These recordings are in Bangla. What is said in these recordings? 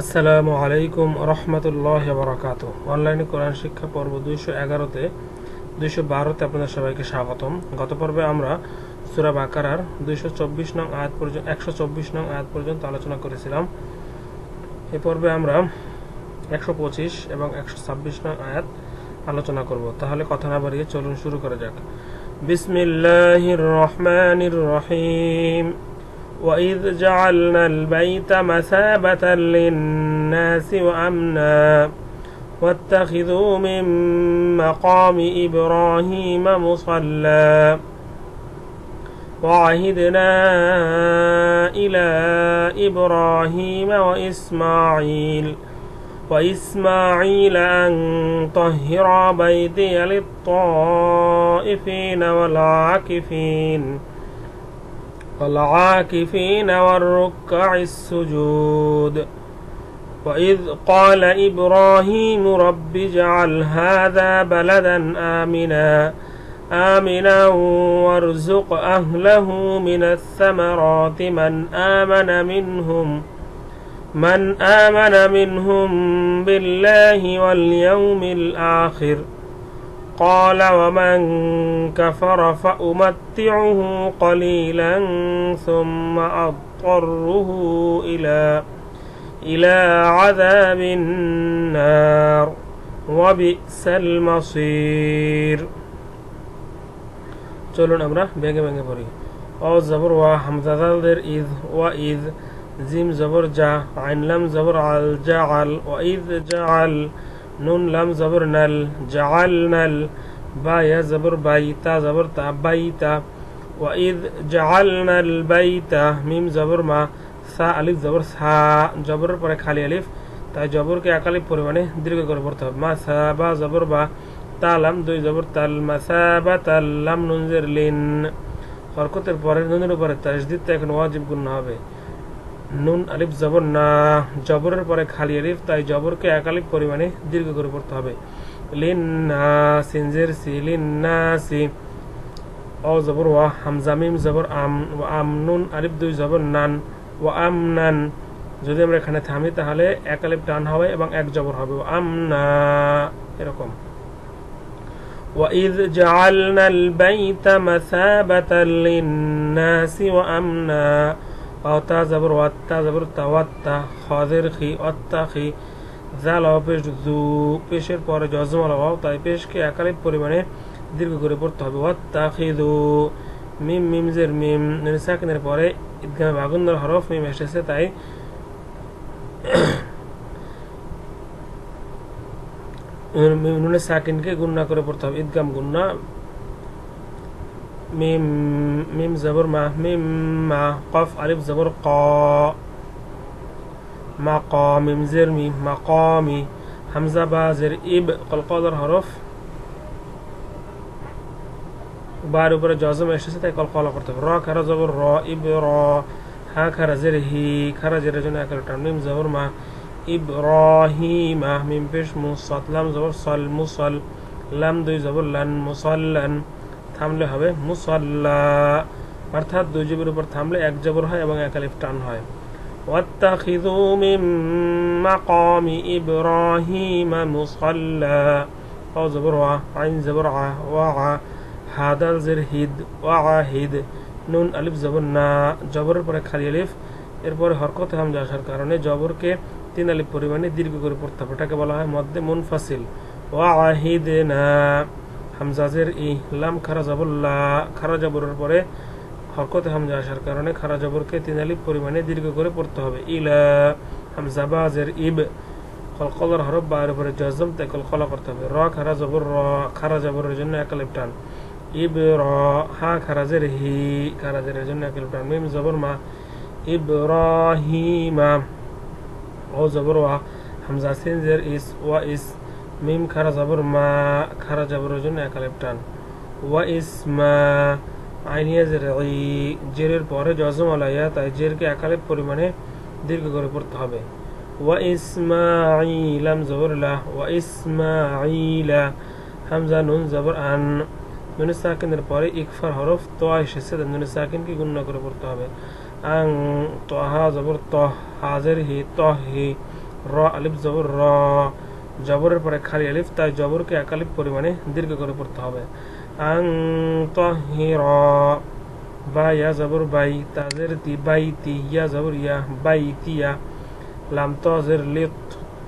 আসসালামু আলাইকুম রহমতুল্লাহ বরাকাত অনলাইনে কোরআন শিক্ষা পর্ব দুইশো এগারোতে, দুইশো বারোতে আপনাদের সবাইকে স্বাগতম। গত পর্বে আমরা সুরা বাকারার দুইশো চব্বিশ নং আয়াত পর্যন্ত, একশো চব্বিশ নং আয়াত পর্যন্ত আলোচনা করেছিলাম। এ পর্বে আমরা একশো পঁচিশ এবং একশো ছাব্বিশ নং আয়াত আলোচনা করব। তাহলে কথা না বাড়িয়ে চলুন শুরু করা যাক। বিসমিল্লাহির রহমানির রহিম। وإذ جعلنا البيت مثابة للناس وأمنا واتخذوا من مقام إبراهيم مصلى وعهدنا إلى إبراهيم وإسماعيل وإسماعيل أن طهر بيتي للطائفين والعاكفين والعاكفين والركع السجود. وإذ قال إبراهيم رب اجعل هذا بلدا آمنا آمنا وارزق أهله من الثمرات من آمن منهم من آمن منهم بالله واليوم الآخر. قال ومن كفر فأمتعه قليلا ثم أضطره إلى إلى عذاب النار وبئس المصير চলুন আমরা ভেঙে ভেঙে পড়ি অ জবর ওয়া হামজাদালদের ইদ ওয়া ইদ জিম জবর জা আইনলাম জবর আল জা আল ওয়া ইদ জা আল নুন, লাম, জবর, নাল, জাআল, নাল জবর তা বাই তা ওয়া ইদ জাআলনা আল বাইতা, মিম, জবর, মা, সা, আলিফ, জবর, সা, জবরের পরে খালি আলিফ, তাই জবরকে একালিফ পরিমাণে দীর্ঘ করে পড়তে হবে। মা, সা, বা, জবর, বা তালাম দুই, জবর, তাল মাসা বা তাল্লাম নুনজের লিন। হরকতের পরে নুনের উপরে তাজদিদ এখন ওয়াজিব গুণ হবে। নুন আলিফ জবর না জবরের পরে খালি আলিফ তাই জবরকে এক আলিফ পরিমাণে দীর্ঘ করে পড়তে হবে লিন না সিনজের সি লিন না সি অ জবর ওয়া হামজামিম জবর আম ও আম নুন আলিফ দুই জবর নান ও আম নান যদি আমরা এখানে থামি তাহলে এক আলিফ টান হবে এবং এক জবর হবে ও আম না এরকম وإذ جعلنا البيت مثابة للناس وأمنا অতা জবর ওয়াত্তা জবর তাওয়াত্তা খদের খি, অত্তা খি, জাল পেশ জু, পেশের পরে জজমাল ওয়াও তাই পেশকে একালিক পরিমাণে দীর্ঘ করে পড়তে হবে। ওয়াত্তা খিদু মিম মিমজের মিম নিরসাকিনের পরে ঈদগামে বাগুন্দর হরফ মিম এসেছে, তাই নুনের সাকিনকে গুন্না করে পড়তে হবে। ঈদগাম গুন্না মিম মিম জবর মা মিম মা কফ আলিফ জবর ক মা ক মিম জের মি মা ক মি হামজা বা জের ইব কলকলার হরফ বার উপরে জজম এসেছে তাই কলকলা করতে হবে র খারা জবর র ইব র হা খারা জের হি খারা জের জন্য একাল টান মিম জবর মা ইব্রাহিমা মিম পেশ মুসত লাম জবর সল মুসল লাম দুই জবর লান মুসল্লান থামলে হবে মুসল্লা অর্থাৎ দুই জবর উপর থামলে এক জবর হয় এবং এক আলিফ টান হয় واتخذوا من مقام إبراهيم مصلى أو زبر عين زبر وعا هذا الزرهد وعاهد নুন আলিফ জবর না জবরের পরে খালি আলিফ এরপরে হরকত হামজা আসার কারণে জবরকে তিন আলিফ পরিমাণে দীর্ঘ করে পড়তে হবে এটাকে বলা হয় মধ্যে মুনফাসিল ওয়াহিদ না হামজাজের ই লাম খারা জবল্লা খারা জবরের পরে হরকতে হামজা আসার কারণে খারা জবরকে তিন আলিফ পরিমাণে দীর্ঘ করে পড়তে হবে। ইলা হামজাবাজের ইব, কলকলার হরফ বা উপরে জজম, তাই কলকলা করতে হবে। র খারা জবর র খারা জবরের জন্য এক আলিফ টান। ইব, র, হা, খারাজের হি, খারাজের জন্য এক আলিফ টান। মিম, জবর, মা, ইব্রাহিমা, ও জবর, ওয়া, হামজা, সিনজের ইস, ওয়া, ইস। মিম খারা জবর, মা খারা জবরের জন্য এক আলিফ টান। ওয়া ইসমা আইনিয়া জের জেরের পরে জজম আলাইয়া তাই জেরকে এক আলিফ পরিমাণে দীর্ঘ করে পড়তে হবে। ওয়া ইসমাইলাম জবর লা, ওয়া ইসমাইলা হামজা নুন জবর আন। নুন সাকিনের পরে ইকফার হরফ তো এসেছে নুন সাকিনকে গুণ করে পড়তে হবে। আং তহা জবর তহ হাজের হি তহ হি, র আলিফ জবর, র। জবরের পরে খালি আলিফ, তাই জবরকে একালিফ পরিমাণে দীর্ঘ করে পড়তে হবে। আং তহির বা ইয়া জবর বাই তাজের তি বাই তি ইয়া জবর ইয়া বাই তিয়া লাম তজের লিত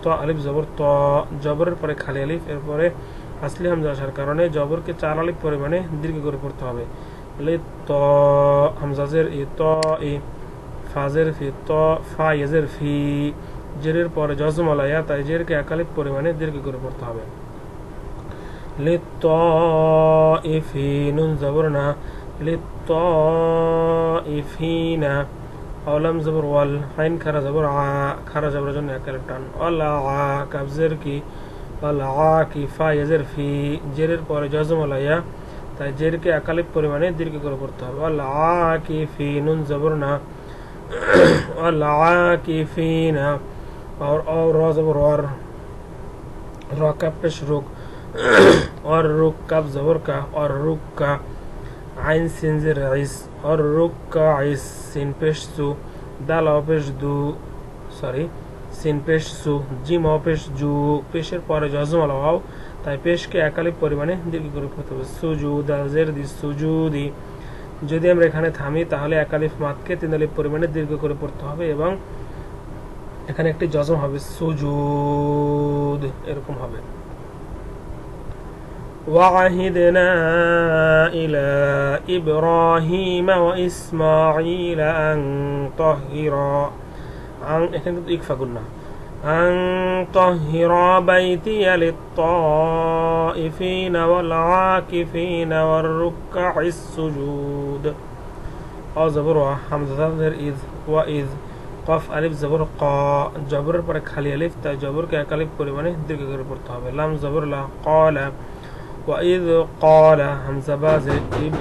ত আলিফ জবর ত। জবরের পরে খালি আলিফ, এরপরে আসলি হামজা আসার কারণে জবরকে চার আলিফ পরিমাণে দীর্ঘ করে পড়তে হবে। লিত ত হামজাজের ই ত ই ফাজের ফি ত, ফা ইয়াজের ফি। জেরের পরে জজম আলাইয়া তাই জেরকে একালিফ পরিমাণে দীর্ঘ করে পড়তে হবে লিত ইফি নুন জবর না লিত ইফিনা অলাম জবর ওয়াল ফাইন খারা জবর আ খারা জবর জন্য একালিফ টান অলা আ কাবজের কি অলা আ কি ফা ইয়াজের ফি জেরের পরে জজম আলাইয়া তাই জেরকে একালিফ পরিমাণে দীর্ঘ করে পড়তে হবে অলা আ কি ফি নুন জবর না والعاكفين और और रो जबर और रो का पेश रुक और रुक कब जबर का और रुक का आइन सिंजर इस और रुक का इस सिन पेश सु दाल पेश दु সরি সিন পেশ সু জিম অপেশ জু পেশের পরে জজমা লাগাও তাই পেশকে একালিক পরিমাণে দীর্ঘ করে পড়তে হবে সুজু দাজের দি সুজুদি যদি আমরা এখানে থামি তাহলে একালিফ মাতকে তিন আলিফ পরিমাণে দীর্ঘ করে পড়তে হবে এবং এখানে একটি জজম হবে সুজুদ এরকম হবে وعهدنا إلى إبراهيم وإسماعيل أن طهرا أن এখানে কিন্তু ইকফা গুন্না أن طهر بيتي للطائفين والعاكفين والركع السجود أو زبر حمزة ظهر إذ وإذ কফ আলিফ জবর ক জবরের পরে খালি আলিফ তাই জবরকে এক আলিফ পরিমাণে দীর্ঘ করে পড়তে হবে লাম জবর লা কলা ওয়াইদ কলা হামজা বাজে ইব